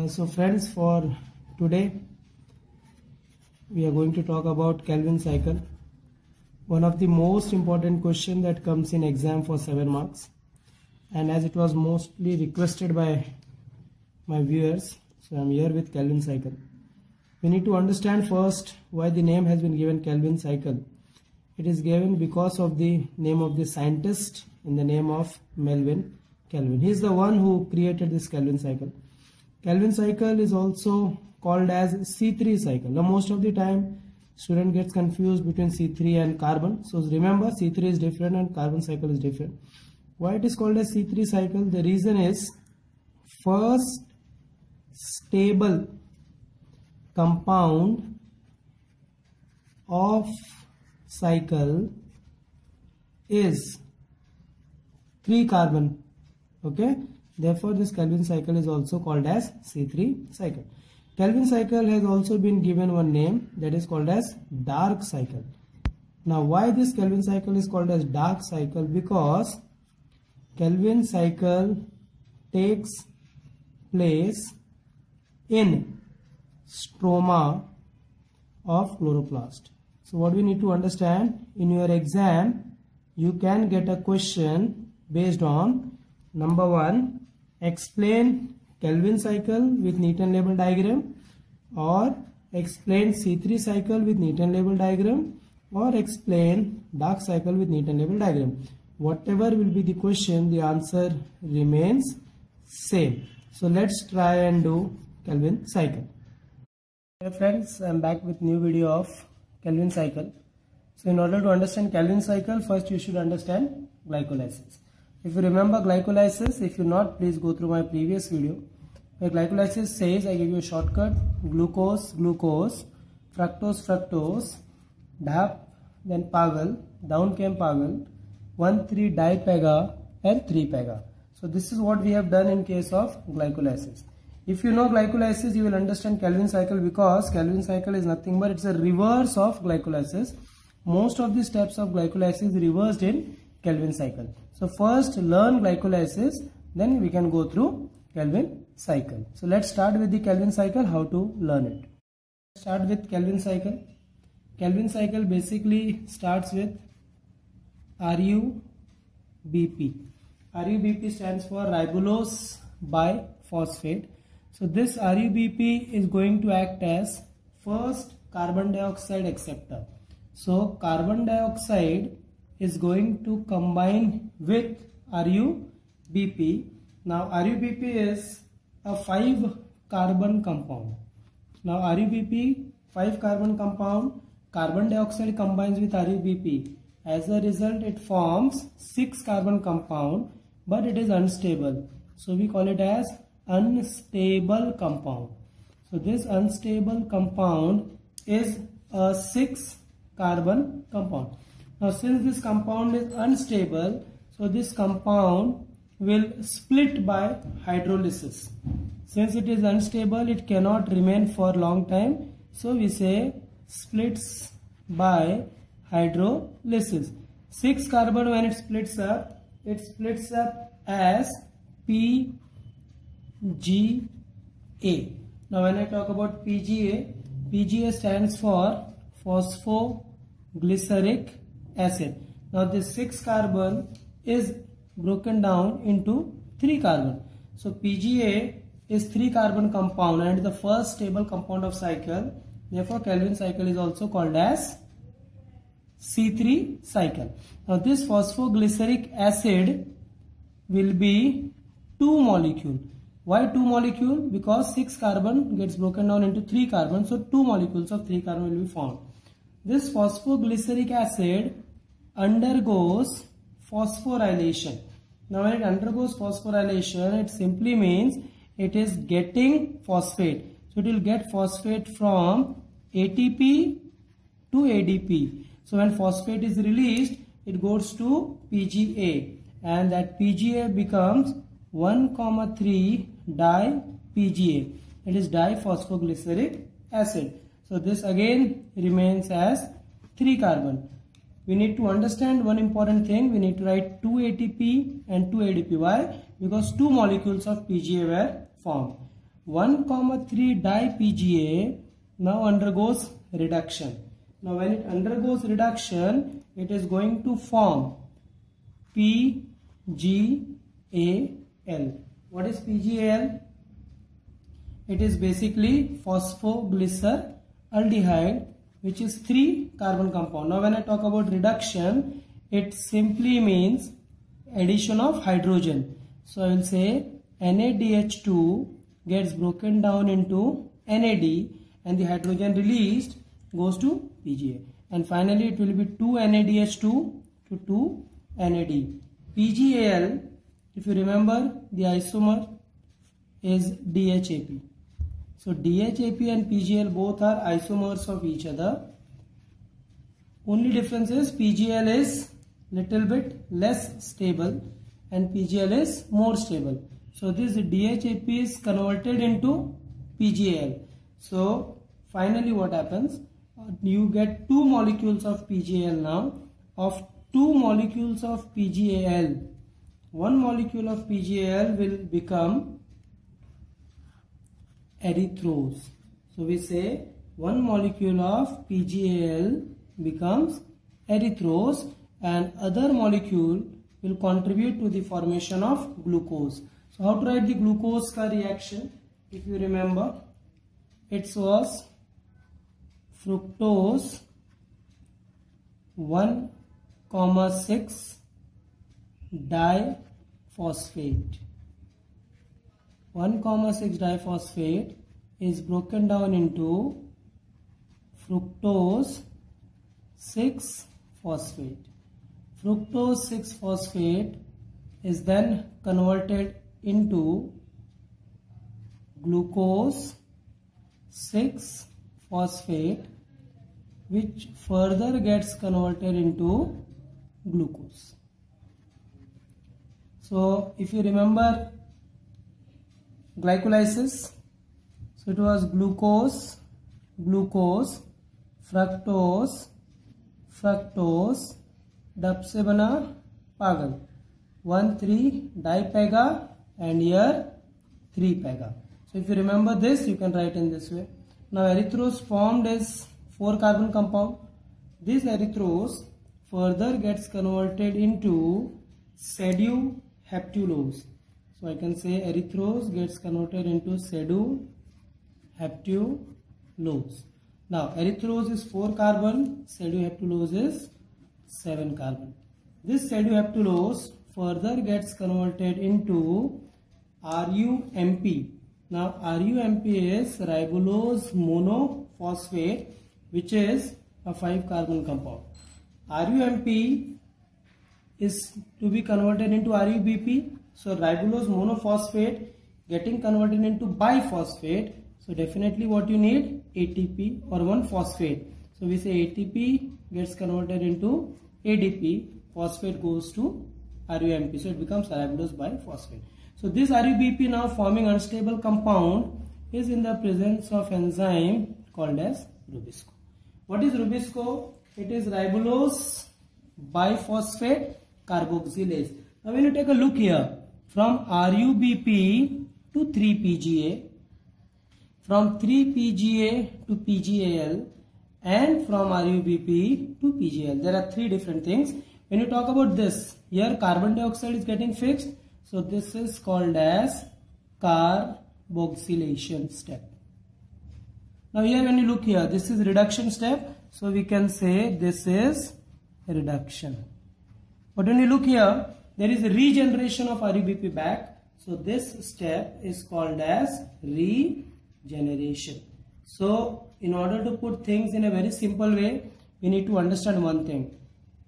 Uh, so friends for today we are going to talk about Calvin cycle. One of the most important question that comes in exam for 7 marks. And as it was mostly requested by my viewers so I'm here with Calvin cycle. We need to understand first why the name has been given Calvin cycle. It is given because of the name of the scientist in the name of Melvin Calvin. He is the one who created this Calvin cycle Calvin cycle is also called as C3 cycle. Now most of the time student gets confused between C3 and carbon. So remember C3 is different and carbon cycle is different. Why it is called as C3 cycle? The reason is first stable compound of cycle is 3 carbon okay Therefore, this Calvin cycle is also called as C3 cycle. Calvin cycle has also been given one name that is called as dark cycle. Now, why this Calvin cycle is called as dark cycle? Because Calvin cycle takes place in stroma of chloroplast. So what we need to understand in your exam, you can get a question based on number one explain Calvin cycle with Newton label diagram or explain C3 cycle with Newton label diagram or explain dark cycle with Newton label diagram. Whatever will be the question, the answer remains same. So let's try and do Calvin cycle. Hey friends, I'm back with new video of Calvin cycle. So in order to understand Calvin cycle, first you should understand glycolysis. If you remember glycolysis, if you not, please go through my previous video. Where glycolysis says, I give you a shortcut, glucose, glucose, fructose, fructose, DAP, then Pagal, down came Pagal, 1, 3 dipega and 3 pega. So this is what we have done in case of glycolysis. If you know glycolysis, you will understand Calvin cycle because Calvin cycle is nothing but it's a reverse of glycolysis. Most of the steps of glycolysis reversed in Calvin cycle. So first learn glycolysis, then we can go through Calvin cycle. So let's start with the Calvin cycle, how to learn it. Start with Calvin cycle. Calvin cycle basically starts with RUBP. RUBP stands for ribulose biphosphate. So this RUBP is going to act as first carbon dioxide acceptor. So carbon dioxide is going to combine with RUBP. Now RUBP is a 5 carbon compound. Now RUBP 5 carbon compound, carbon dioxide combines with RUBP. As a result it forms 6 carbon compound but it is unstable. So we call it as unstable compound. So this unstable compound is a 6 carbon compound. Now since this compound is unstable, so this compound will split by hydrolysis. Since it is unstable, it cannot remain for long time. So we say splits by hydrolysis. 6 carbon when it splits up, it splits up as PGA. Now when I talk about PGA, PGA stands for phosphoglyceric acid. Now this 6 carbon is broken down into 3 carbon. So PGA is 3 carbon compound and the first stable compound of cycle. Therefore Calvin cycle is also called as C3 cycle. Now this phosphoglyceric acid will be 2 molecule. Why 2 molecule? Because 6 carbon gets broken down into 3 carbon. So 2 molecules of 3 carbon will be formed. This phosphoglyceric acid undergoes phosphorylation. Now when it undergoes phosphorylation, it simply means it is getting phosphate. So it will get phosphate from ATP to ADP. So when phosphate is released, it goes to PGA and that PGA becomes 1 comma 3 di PGA. It is diphosphoglyceric acid. So this again remains as 3 carbon. We need to understand one important thing. We need to write 2 ATP and 2 ADP. Why? Because two molecules of PGA were formed. 1 comma 3 di-PGA now undergoes reduction. Now when it undergoes reduction, it is going to form PGAL. What is PGAL? It is basically phosphoglyceraldehyde which is 3 carbon compound. Now when I talk about reduction, it simply means addition of hydrogen. So I will say NaDH2 gets broken down into NAD and the hydrogen released goes to PGA. And finally it will be 2 NADH2 to 2 NAD. PGAL, if you remember the isomer is DHAP. So DHAP and PGL both are isomers of each other. Only difference is PGL is little bit less stable and PGL is more stable. So this DHAP is converted into PGL. So finally what happens? You get two molecules of PGL now. Of two molecules of PGAL, one molecule of PGAL will become erythrose. So we say one molecule of PGAL becomes erythrose and other molecule will contribute to the formation of glucose. So how to write the glucose ka reaction? If you remember, it was fructose 1 comma 6 diphosphate. 1 comma 6 diphosphate is broken down into fructose 6 phosphate. Fructose 6 phosphate is then converted into glucose 6 phosphate which further gets converted into glucose. So if you remember glycolysis, so it was glucose, glucose, fructose, fructose, डब से बना पागल one three डाइपेगा and here 3 pega. So if you remember this, you can write in this way. Now erythrose formed as 4 carbon compound. This erythrose further gets converted into seduheptulose. so I can say erythrose gets converted into seduheptulose. Now erythrose is 4 carbon, seduheptulose is 7 carbon. This seduheptulose further gets converted into RUMP. Now RUMP is ribulose monophosphate which is a 5 carbon compound. RUMP is to be converted into RUBP. So ribulose monophosphate getting converted into biphosphate. So definitely what you need ATP or one phosphate. So we say ATP gets converted into ADP. Phosphate goes to RUMP. So it becomes ribulose biphosphate. So this RUBP now forming unstable compound is in the presence of enzyme called as Rubisco. What is Rubisco? It is ribulose biphosphate carboxylase. Now when you take a look here from RUBP to 3-PGA, from 3-PGA to PGAL and from RUBP to PGL. There are three different things. When you talk about this, here carbon dioxide is getting fixed so this is called as carboxylation step. Now here when you look here, this is reduction step. So we can say this is reduction. But when you look here, there is a regeneration of RUBP back. So this step is called as regeneration. So in order to put things in a very simple way, we need to understand one thing.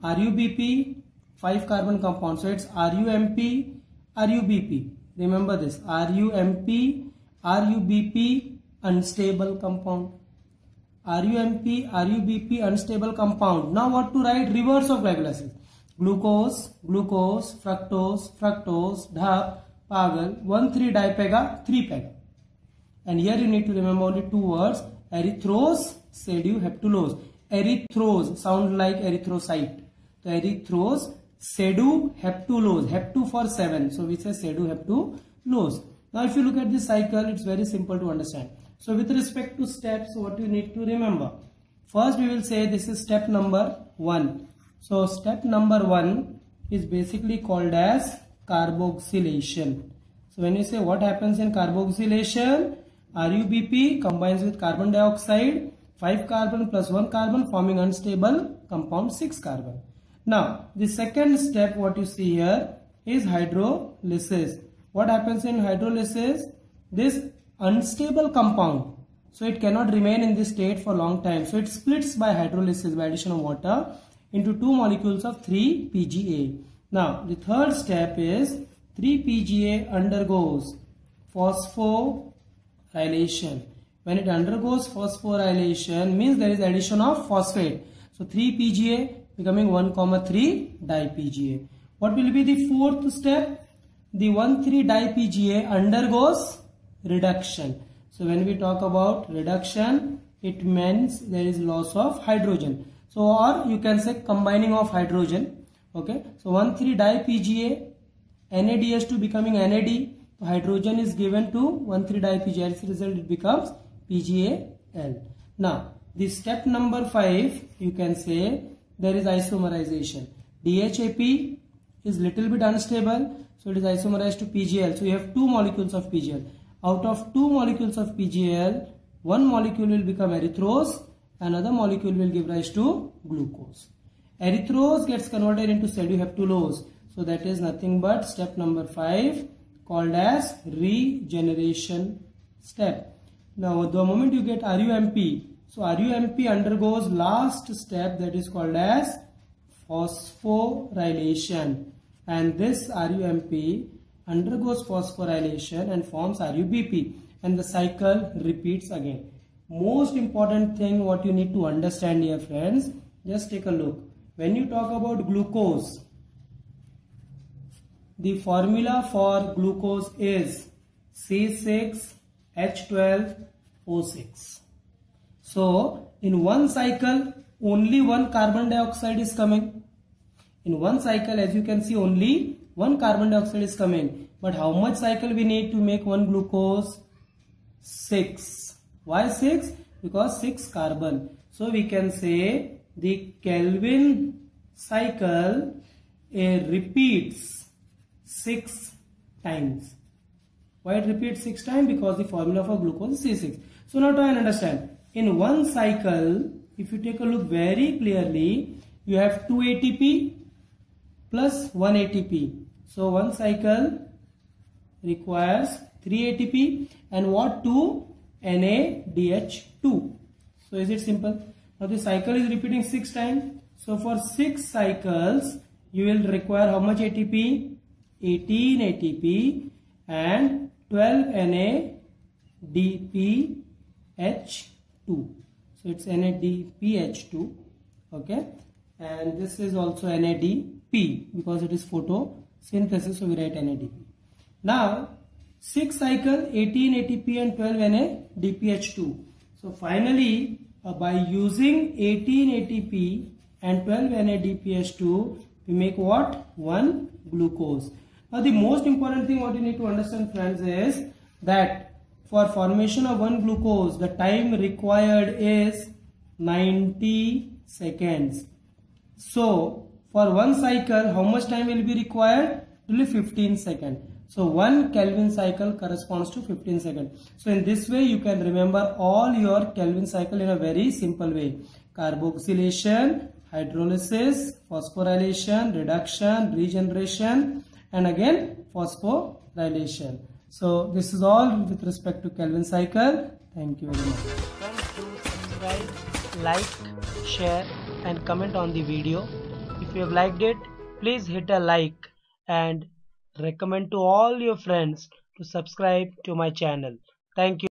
RUBP, 5 carbon compound. So it's RUMP, RUBP. Remember this RUMP, RUBP unstable compound. RUMP, RUBP unstable compound. Now what to write? Reverse of glycolysis. Glucose, glucose, fructose, fructose, dhap, pagal, 1,3 dipega, 3 pega. And here you need to remember only two words. Erythrose, seduheptulose. Erythrose sound like erythrocyte. So erythrose Sedu heptulose, hep2 for 7. So we say sedu heptulose. Now if you look at this cycle, it's very simple to understand. So with respect to steps, what you need to remember. First we will say this is step number 1. So step number 1 is basically called as carboxylation. So when you say what happens in carboxylation, RUBP combines with carbon dioxide, 5 carbon plus 1 carbon forming unstable compound 6 carbon. Now the second step what you see here is hydrolysis. What happens in hydrolysis? This unstable compound so it cannot remain in this state for long time so it splits by hydrolysis by addition of water into two molecules of 3 PGA now the third step is 3 PGA undergoes phosphorylation. When it undergoes phosphorylation means there is addition of phosphate. So 3 PGA becoming 1 comma 3 dipga what will be the fourth step? The 1 3 dipga undergoes reduction. So when we talk about reduction, it means there is loss of hydrogen. So or you can say combining of hydrogen. Okay. So 1,3-di-PGA, NADH2 becoming NAD. Hydrogen is given to 1,3-di-PGA. As a result, it becomes PGAL. Now, the step number 5, you can say there is isomerization. DHAP is little bit unstable. So it is isomerized to PGL. So you have two molecules of PGL out of two molecules of PGL, one molecule will become erythrose, another molecule will give rise to glucose. Erythrose gets converted into seduheptulose. So that is nothing but step number 5 called as regeneration step. Now the moment you get RUMP, so RUMP undergoes last step that is called as phosphorylation and this RUMP undergoes phosphorylation and forms RUBP and the cycle repeats again. Most important thing what you need to understand here friends, just take a look. When you talk about glucose, the formula for glucose is C6H12O6. So in one cycle only one carbon dioxide is coming. In one cycle as you can see only one carbon dioxide is coming. But how much cycle we need to make one glucose? 6. Why 6? Because 6 carbon. So we can say the Calvin cycle repeats 6 times. Why it repeats 6 times? Because the formula for glucose is C6. So now try and understand. In one cycle, if you take a look very clearly, you have 2 ATP plus 1 ATP. So one cycle requires 3 ATP and what 2 NADH2. So is it simple? Now the cycle is repeating 6 times. So for 6 cycles you will require how much ATP? 18 ATP and 12 NADPH2. So it's NADPH2 okay and this is also NADP because it is photo synthesis so we write NADP. Now 6 cycle 18 ATP and 12 NADPH2. So finally uh, by using 18 ATP and 12 NADPH2 we make what? 1 glucose. Now the most important thing what you need to understand friends is that for formation of 1 glucose the time required is 90 seconds. So for one cycle, how much time will be required? Only 15 seconds. So one Calvin cycle corresponds to 15 seconds. So in this way, you can remember all your Calvin cycle in a very simple way. Carboxylation, hydrolysis, phosphorylation, reduction, regeneration, and again phosphorylation. So this is all with respect to Calvin cycle. Thank you very much. Do subscribe, like, share, and comment on the video. If you have liked it, please hit a like and recommend to all your friends to subscribe to my channel. Thank you.